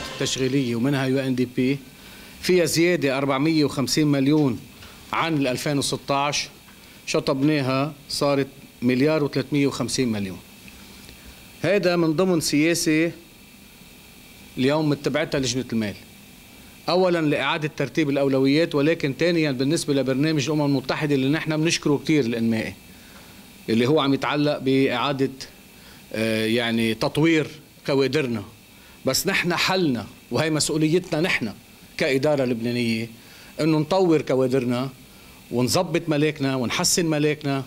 الوزارات التشغيلية ومنها يو إن دي بي فيها زيادة 450 مليون عن 2016 شطبناها صارت مليار و350 مليون. هذا من ضمن سياسة اليوم متبعتها لجنة المال. اولا لإعادة ترتيب الأولويات ولكن ثانيا بالنسبة لبرنامج الأمم المتحدة اللي نحن بنشكره كثير الإنمائي اللي هو عم يتعلق بإعادة آه، يعني تطوير كوادرنا. بس نحن حلنا وهي مسؤوليتنا نحن كإدارة لبنانية إنه نطور كوادرنا ونظبط ملاكنا ونحسن ملاكنا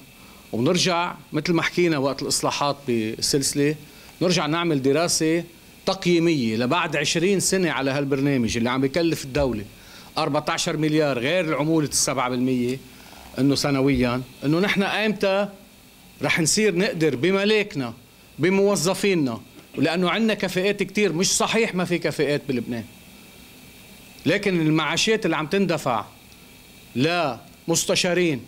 ونرجع مثل ما حكينا وقت الإصلاحات بالسلسله نرجع نعمل دراسة تقييمية لبعد 20 سنة على هالبرنامج اللي عم يكلف الدولة 14 مليار غير العمولة السبعة بالمية إنه سنويا. إنه نحن ايمتى رح نصير نقدر بملاكنا بموظفينا ولأنه عندنا كفاءات كتير. مش صحيح ما في كفاءات بلبنان. لكن المعاشات اللي عم تندفع لمستشارين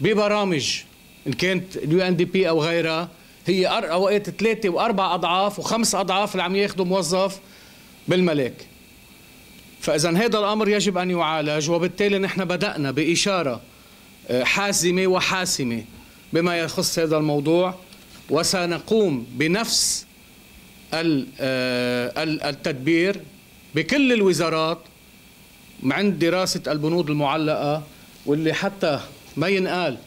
ببرامج إن كانت اليو إن دي بي أو غيرها هي أوقات ثلاثة وأربع أضعاف وخمس أضعاف اللي عم ياخذوا موظف بالملاك. فإذا هذا الأمر يجب أن يعالج وبالتالي نحن بدأنا بإشارة آه، حازمه وحاسمة بما يخص هذا الموضوع. وسنقوم بنفس التدبير بكل الوزارات عند دراسة البنود المعلقة واللي حتى ما ينقال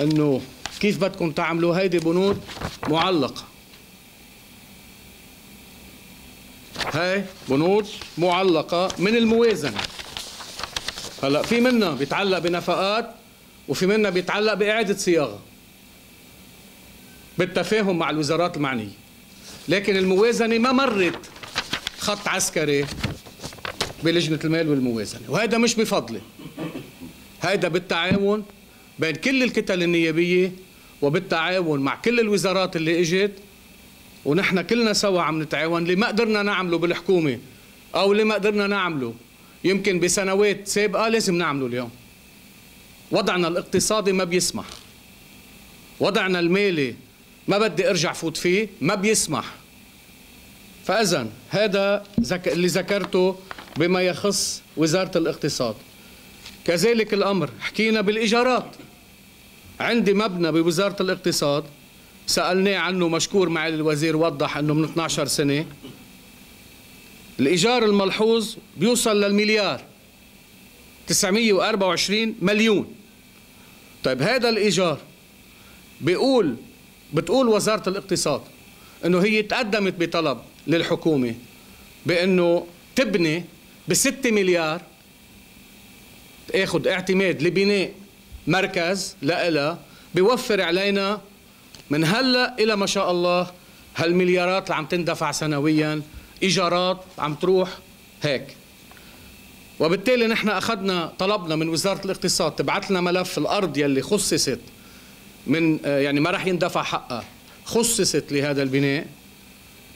إنه كيف بدكم تعملوا هيدي بنود معلقة. هاي بنود معلقة من الموازنة. هلا في منها بيتعلق بنفقات وفي منها بيتعلق بإعادة صياغة. بالتفاهم مع الوزارات المعنية. لكن الموازنة ما مرت. خط عسكري بلجنة المال والموازنة. وهذا مش بفضلي. هذا بالتعاون بين كل الكتل النيابية وبالتعاون مع كل الوزارات اللي إجت. ونحن كلنا سوا عم نتعاون. اللي ما قدرنا نعمله بالحكومة أو اللي ما قدرنا نعمله يمكن بسنوات سابقة لازم نعمله اليوم. وضعنا الاقتصادي ما بيسمح. وضعنا المالي ما بدي ارجع فوت فيه ما بيسمح. فاذا هذا اللي ذكرته بما يخص وزارة الاقتصاد. كذلك الأمر حكينا بالإيجارات. عندي مبنى بوزارة الاقتصاد سألناه عنه مشكور معالي الوزير وضح أنه من 12 سنة. الإيجار الملحوظ بيوصل للمليار 924 مليون. طيب هذا الإيجار بيقول بتقول وزارة الاقتصاد أنه هي تقدمت بطلب للحكومة بأنه تبني بستة مليار تأخذ اعتماد لبناء مركز لإلها بيوفر علينا من هلأ إلى ما شاء الله هالمليارات اللي عم تندفع سنويا إيجارات عم تروح هيك. وبالتالي نحن أخذنا طلبنا من وزارة الاقتصاد تبعث لنا ملف الأرض يلي خصصت من يعني ما راح يندفع حقها. خصصت لهذا البناء.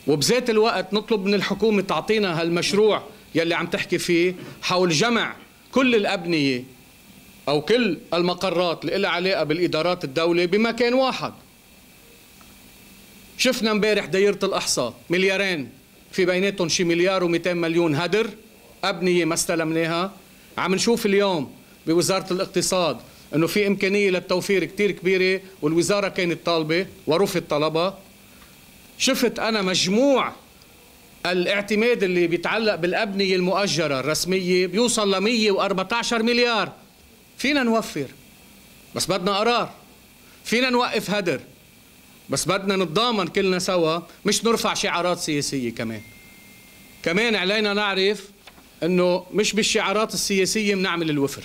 وبذات الوقت نطلب من الحكومة تعطينا هالمشروع يلي عم تحكي فيه حول جمع كل الأبنية أو كل المقرات اللي لها علاقة بالإدارات الدولة بمكان واحد. شفنا امبارح دايرة الإحصاء مليارين. في بيناتهم شي مليار و200 مليون هدر أبنية ما استلمناها. عم نشوف اليوم بوزارة الاقتصاد إنه في إمكانية للتوفير كثير كبيرة والوزارة كانت طالبة ورفض طلبها. شفت أنا مجموع الاعتماد اللي بيتعلق بالأبنية المؤجرة الرسمية بيوصل ل 114 مليار. فينا نوفر بس بدنا قرار. فينا نوقف هدر بس بدنا نتضامن كلنا سوا مش نرفع شعارات سياسية كمان. كمان علينا نعرف إنه مش بالشعارات السياسية بنعمل الوفر.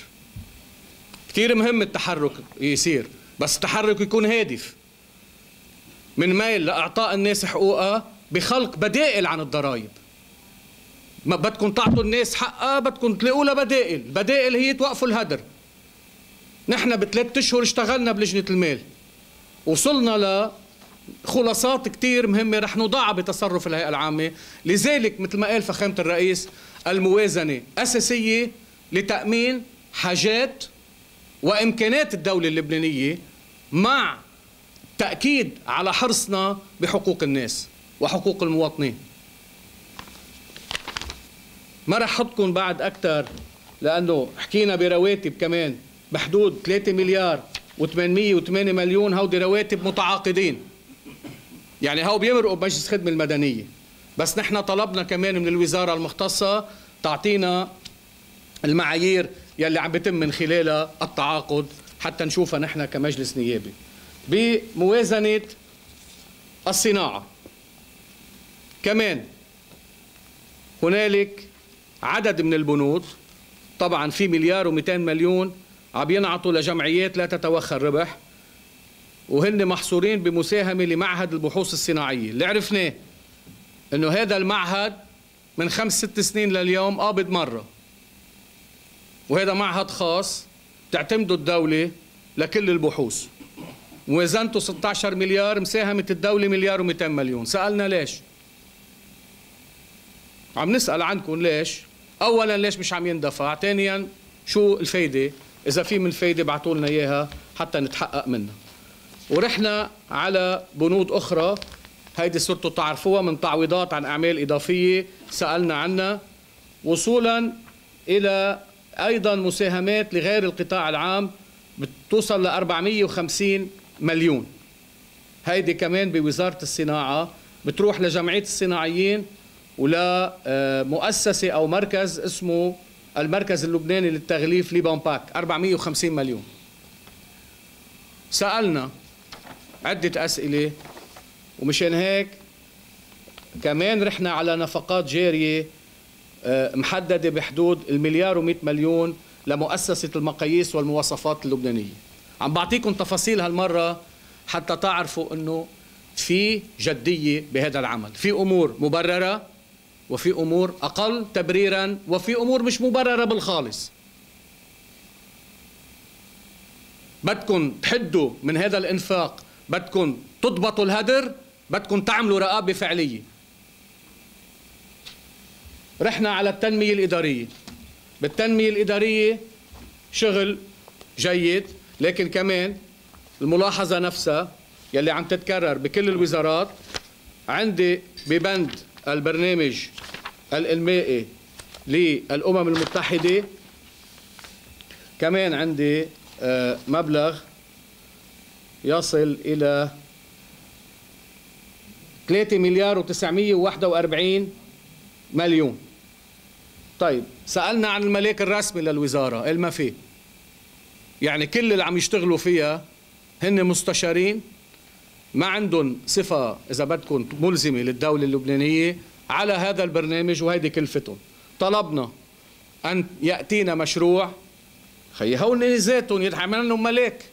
كثير مهم التحرك يصير بس التحرك يكون هادف. من ميل لإعطاء الناس حقوقها بخلق بدائل عن الضرائب. ما بدكم تعطوا الناس حقها بدكم تلاقوا لها بدائل بدائل هي توقفوا الهدر. نحن بثلاث أشهر اشتغلنا بلجنة المال. وصلنا لخلاصات كثير مهمة رح نضعها بتصرف الهيئة العامة. لذلك مثل ما قال فخامة الرئيس الموازنة أساسية لتأمين حاجات وامكانات الدولة اللبنانية مع تأكيد على حرصنا بحقوق الناس وحقوق المواطنين. ما رح حطكم بعد أكثر لأنه حكينا برواتب كمان بحدود 3 مليار و808 مليون هودي رواتب متعاقدين. يعني هو بيمرقوا بمجلس الخدمة المدنية. بس نحن طلبنا كمان من الوزارة المختصة تعطينا المعايير يلي عم بيتم من خلالها التعاقد حتى نشوفها نحن كمجلس نيابي. بموازنة الصناعة. كمان هنالك عدد من البنود طبعا في مليار و200 مليون عم ينعطوا لجمعيات لا تتوخى الربح وهن محصورين بمساهمة لمعهد البحوث الصناعية. اللي عرفناه إنه هذا المعهد من خمس ست سنين لليوم قابض مرة. وهذا معهد خاص تعتمده الدولة لكل البحوث. موازنته 16 مليار مساهمة الدولة مليار و200 مليون. سألنا ليش؟ عم نسأل عنكم ليش. أولا ليش مش عم يندفع؟ ثانيا شو الفايدة؟ إذا في من فايدة بعتوا لنا إياها حتى نتحقق منها. ورحنا على بنود أخرى. هيدي صرتوا تعرفوها من تعويضات عن أعمال إضافية سألنا عنها. وصولا إلى أيضا مساهمات لغير القطاع العام بتوصل ل 450 مليون. هيدي كمان بوزارة الصناعة بتروح لجمعية الصناعيين ولمؤسسة أو مركز اسمه المركز اللبناني للتغليف ليبان باك. 450 مليون. سألنا عدة أسئلة ومشان هيك كمان رحنا على نفقات جارية آه، محددة بحدود المليار ومئة مليون لمؤسسة المقاييس والمواصفات اللبنانية. عم بعطيكم تفاصيل هالمرة حتى تعرفوا أنه في جدية بهذا العمل. في أمور مبررة وفي أمور أقل تبريرا وفي أمور مش مبررة بالخالص. بدكم تحدوا من هذا الإنفاق بدكم تضبطوا الهدر بدكم تعملوا رقابة فعلية. رحنا على التنمية الإدارية. بالتنمية الإدارية شغل جيد لكن كمان الملاحظة نفسها يلي عم تتكرر بكل الوزارات عندي ببند البرنامج الإنمائي للأمم المتحدة. كمان عندي آه، مبلغ يصل إلى 3 مليار و941 مليون. طيب سألنا عن الملاك الرسمي للوزارة قال ما في؟ يعني كل اللي عم يشتغلوا فيها هن مستشارين؟ ما عندهم صفة إذا بدكم ملزمة للدولة اللبنانية على هذا البرنامج وهيدي كلفتهم. طلبنا أن يأتينا مشروع خي هون ذاتهم يتعمل ملاك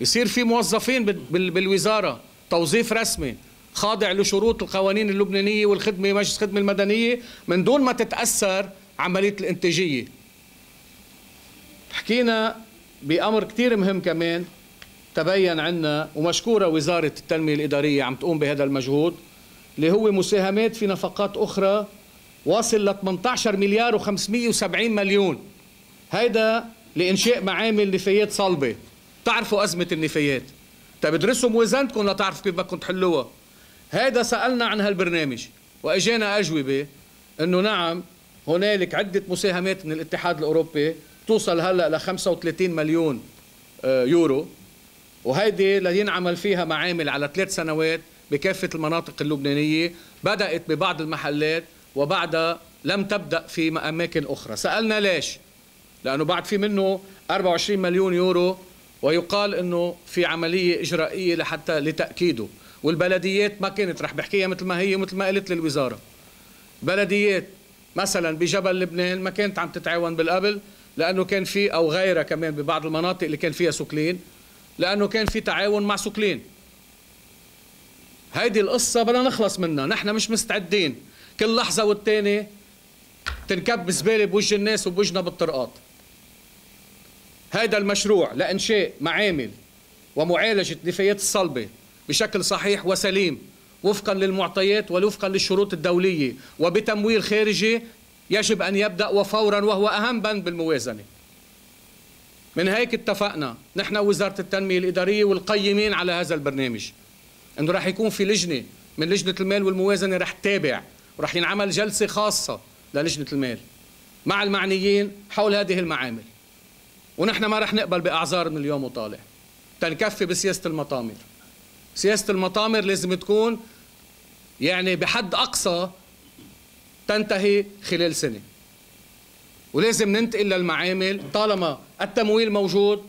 يصير في موظفين بالوزارة توظيف رسمي. خاضع لشروط القوانين اللبنانية والخدمة مجلس الخدمة المدنية. من دون ما تتأثر عملية الإنتاجية. حكينا بأمر كتير مهم كمان. تبين عنا ومشكورة وزارة التنمية الإدارية عم تقوم بهذا المجهود اللي هو مساهمات في نفقات أخرى واصل ل 18 مليار و570 مليون. هيدا لإنشاء معامل نفايات صلبة. تعرفوا أزمة النفايات. طيب ادرسوا موازنتكم لتعرفوا كيف بدكم تحلوها. هيدا سألنا عن هالبرنامج وأجانا أجوبة أنه نعم هنالك عدة مساهمات من الاتحاد الأوروبي توصل هلأ ل 35 مليون آه، يورو. وهيدي لينعمل فيها معامل على ثلاث سنوات بكافة المناطق اللبنانية بدأت ببعض المحلات وبعدها لم تبدأ في أماكن أخرى. سألنا ليش؟ لأنه بعد في منه 24 مليون يورو ويقال أنه في عملية إجرائية لحتى لتأكيده. والبلديات ما كانت رح بحكيها مثل ما هي مثل ما قلت للوزارة. بلديات مثلا بجبل لبنان ما كانت عم تتعاون بالقبل لأنه كان في أو غيرها كمان ببعض المناطق اللي كان فيها سكلين لأنه كان في تعاون مع سكلين. هيدي القصة بدنا نخلص منها. نحن مش مستعدين. كل لحظة والتانية تنكب زبالة بوجه الناس وبوجهنا بالطرقات. هذا المشروع لإنشاء معامل ومعالجة نفايات الصلبة. بشكل صحيح وسليم وفقا للمعطيات ووفقا للشروط الدولية. وبتمويل خارجي يجب أن يبدأ وفورا وهو أهم بند بالموازنة. من هيك اتفقنا نحن وزارة التنمية الإدارية والقيمين على هذا البرنامج. إنه راح يكون في لجنة من لجنة المال والموازنة راح تتابع وراح ينعمل جلسة خاصة للجنة المال. مع المعنيين حول هذه المعامل. ونحن ما رح نقبل بأعذار من اليوم وطالع. تنكفي بسياسة المطامر. سياسة المطامر لازم تكون يعني بحد أقصى تنتهي خلال سنة. ولازم ننتقل للمعامل طالما التمويل موجود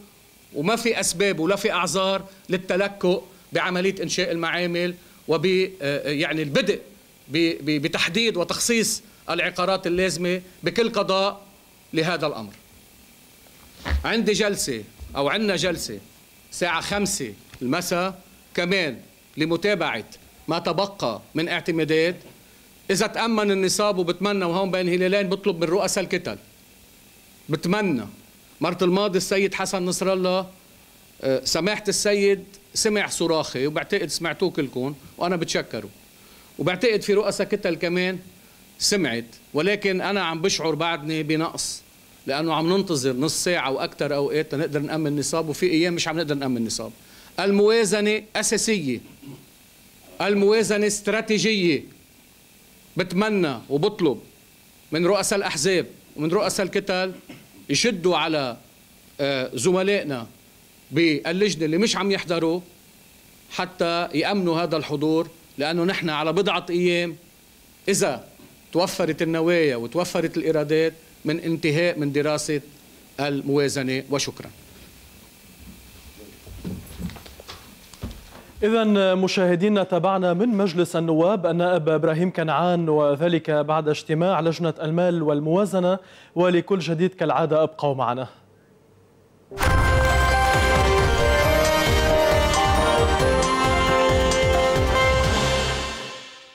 وما في أسباب ولا في أعذار للتلكؤ بعملية إنشاء المعامل وب يعني البدء بتحديد وتخصيص العقارات اللازمة بكل قضاء لهذا الأمر. عندي جلسة أو عندنا جلسة ساعة خمسة المساء كمان لمتابعة ما تبقى من اعتمادات. إذا تأمن النصاب وبتمنى وهون بين هلالين بطلب من رؤساء الكتل. بتمنى مرة الماضي السيد حسن نصر الله آه، سماحة السيد سمع صراخي وبعتقد سمعتوه كلكم وأنا بتشكره. وبعتقد في رؤساء كتل كمان سمعت ولكن أنا عم بشعر بعدني بنقص لأنه عم ننتظر نص ساعة وأكثر أوقات نقدر نأمن نصاب وفي أيام مش عم نقدر نأمن نصاب. الموازنة أساسية. الموازنة استراتيجية. بتمنى وبطلب من رؤساء الأحزاب ومن رؤساء الكتل يشدوا على آه، زملائنا باللجنة اللي مش عم يحضروا حتى يأمنوا هذا الحضور لأنه نحن على بضعة أيام. إذا توفرت النوايا وتوفرت الإيرادات من انتهاء من دراسة الموازنة وشكرا. إذا مشاهدينا تابعنا من مجلس النواب النائب إبراهيم كنعان وذلك بعد اجتماع لجنة المال والموازنة ولكل جديد كالعادة أبقوا معنا.